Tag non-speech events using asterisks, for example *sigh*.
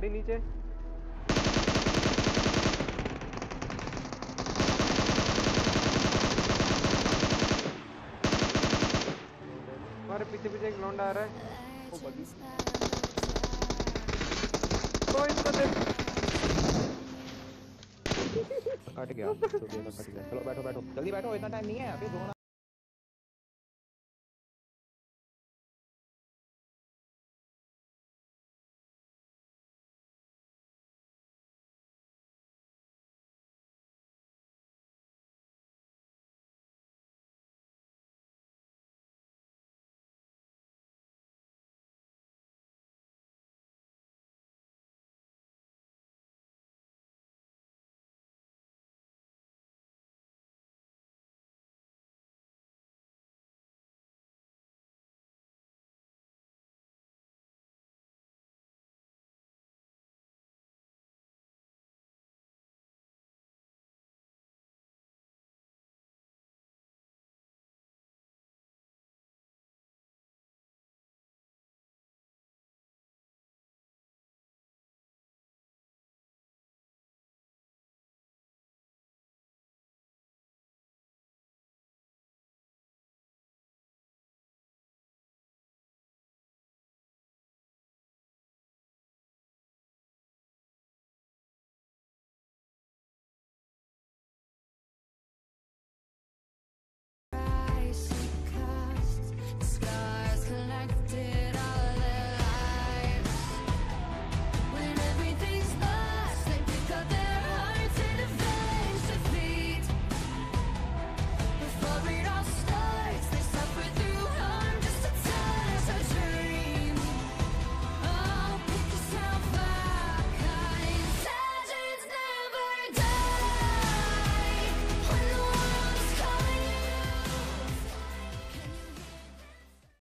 गाड़ी नीचे। हमारे पीछे पीछे एक लौंडा आ रहा है। ओ बगी तो इसको देख *laughs* कट गया। तो ये कट गया। चलो बैठो बैठो। जल्दी बैठो, इतना टाइम नहीं है। अभी दो